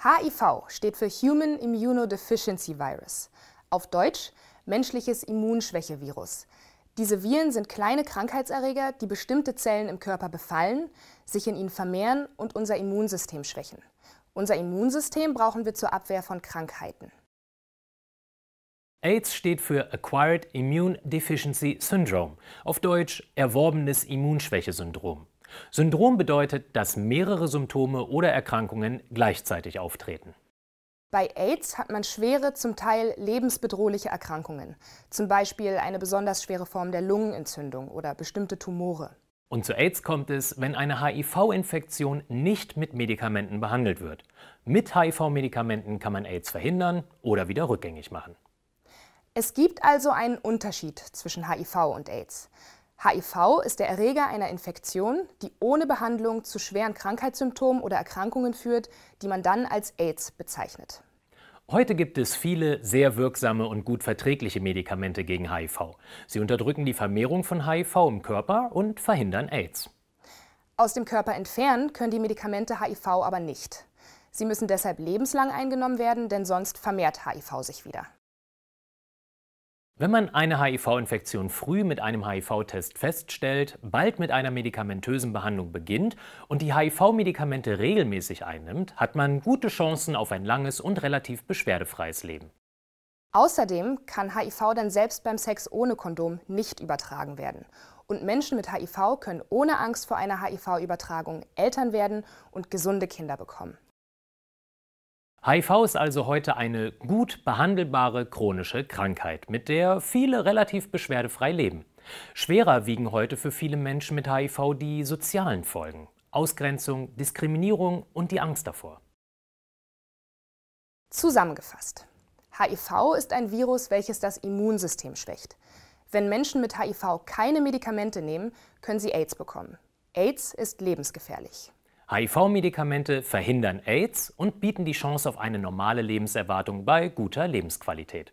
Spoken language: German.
HIV steht für Human Immunodeficiency Virus, auf Deutsch menschliches Immunschwächevirus. Diese Viren sind kleine Krankheitserreger, die bestimmte Zellen im Körper befallen, sich in ihnen vermehren und unser Immunsystem schwächen. Unser Immunsystem brauchen wir zur Abwehr von Krankheiten. AIDS steht für Acquired Immune Deficiency Syndrome, auf Deutsch erworbenes Immunschwächesyndrom. Syndrom bedeutet, dass mehrere Symptome oder Erkrankungen gleichzeitig auftreten. Bei AIDS hat man schwere, zum Teil lebensbedrohliche Erkrankungen, zum Beispiel eine besonders schwere Form der Lungenentzündung oder bestimmte Tumore. Und zu AIDS kommt es, wenn eine HIV-Infektion nicht mit Medikamenten behandelt wird. Mit HIV-Medikamenten kann man AIDS verhindern oder wieder rückgängig machen. Es gibt also einen Unterschied zwischen HIV und AIDS. HIV ist der Erreger einer Infektion, die ohne Behandlung zu schweren Krankheitssymptomen oder Erkrankungen führt, die man dann als AIDS bezeichnet. Heute gibt es viele sehr wirksame und gut verträgliche Medikamente gegen HIV. Sie unterdrücken die Vermehrung von HIV im Körper und verhindern AIDS. Aus dem Körper entfernen können die Medikamente HIV aber nicht. Sie müssen deshalb lebenslang eingenommen werden, denn sonst vermehrt HIV sich wieder. Wenn man eine HIV-Infektion früh mit einem HIV-Test feststellt, bald mit einer medikamentösen Behandlung beginnt und die HIV-Medikamente regelmäßig einnimmt, hat man gute Chancen auf ein langes und relativ beschwerdefreies Leben. Außerdem kann HIV dann selbst beim Sex ohne Kondom nicht übertragen werden. Und Menschen mit HIV können ohne Angst vor einer HIV-Übertragung Eltern werden und gesunde Kinder bekommen. HIV ist also heute eine gut behandelbare chronische Krankheit, mit der viele relativ beschwerdefrei leben. Schwerer wiegen heute für viele Menschen mit HIV die sozialen Folgen. Ausgrenzung, Diskriminierung und die Angst davor. Zusammengefasst. HIV ist ein Virus, welches das Immunsystem schwächt. Wenn Menschen mit HIV keine Medikamente nehmen, können sie AIDS bekommen. AIDS ist lebensgefährlich. HIV-Medikamente verhindern AIDS und bieten die Chance auf eine normale Lebenserwartung bei guter Lebensqualität.